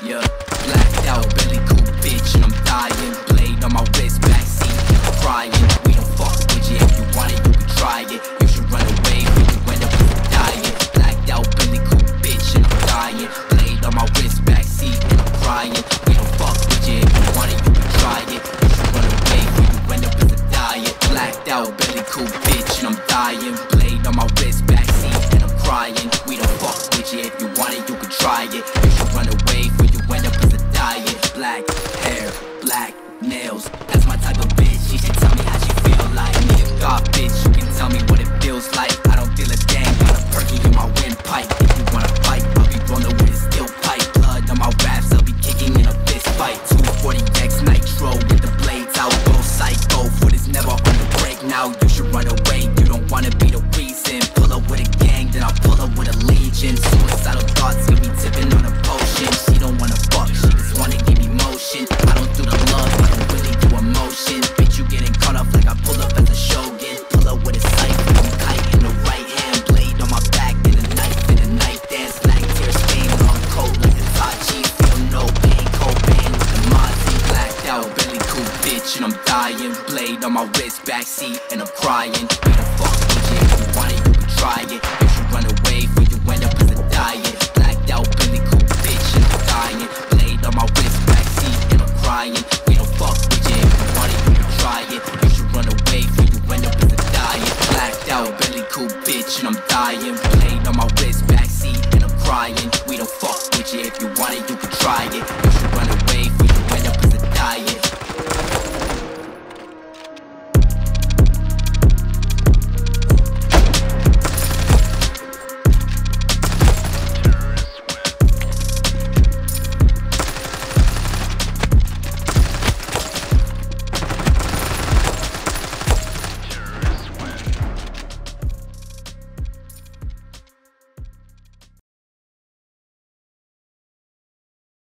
Yeah, blacked out, belly cool bitch, and I'm dying. Blade on my wrist, backseat, crying. We don't fuck with you, if you want it, you can try it. You should run away, We you end up dying. Blacked out, belly cool bitch, and I'm dying. Blade on my wrist, backseat, and I'm crying. We don't fuck with you, if you want it, you can try it. You should run away, We you end up dying. Blacked out, belly cool bitch, and I'm dying. Blade on my wrist, backseat. Wanna be the reason. Pull up with a gang, then I'll pull up with a legion. Suicidal thoughts, got me tipping on a potion. She don't wanna fuck, she just wanna give me motion. I don't do the love, I don't really do emotion. Bitch, you getting caught up like I pull up as a shogun. Pull up with a with a kite in the right hand. Blade on my back, and a knife in the night dance. Black tear stain on coat like a Tachi. Feel no pain, cold pain with the Mozzie. Blacked out, belly cool bitch, and I'm dying. Blade on my wrist, backseat, and I'm crying try it. If you run away, for you end up as a diet. Blacked out, Billy cool bitch, and I'm dying. Blade on my wrist, backseat, and I'm crying. We don't fuck with you, if you want it, you can try it. If you run away, for you end up as a diet. Blacked out, Billy cool bitch, and I'm dying. Blade on my wrist, backseat, and I'm crying. We don't fuck